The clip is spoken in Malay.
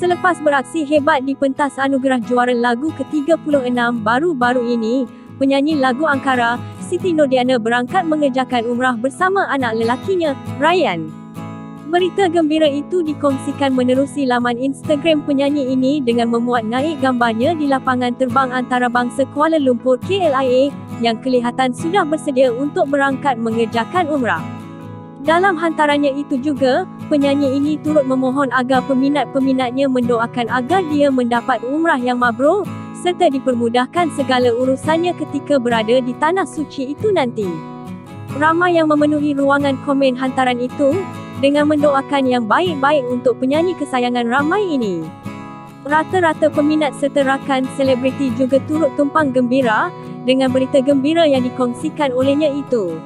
Selepas beraksi hebat di pentas anugerah juara lagu ke-36 baru-baru ini, penyanyi lagu Angkara, Siti Nodiana berangkat mengerjakan umrah bersama anak lelakinya, Ryan. Berita gembira itu dikongsikan menerusi laman Instagram penyanyi ini dengan memuat naik gambarnya di lapangan terbang antarabangsa Kuala Lumpur KLIA yang kelihatan sudah bersedia untuk berangkat mengerjakan umrah. Dalam hantarannya itu juga, penyanyi ini turut memohon agar peminat-peminatnya mendoakan agar dia mendapat umrah yang mabrur serta dipermudahkan segala urusannya ketika berada di tanah suci itu nanti. Ramai yang memenuhi ruangan komen hantaran itu, dengan mendoakan yang baik-baik untuk penyanyi kesayangan ramai ini. Rata-rata peminat serta rakan selebriti juga turut tumpang gembira dengan berita gembira yang dikongsikan olehnya itu.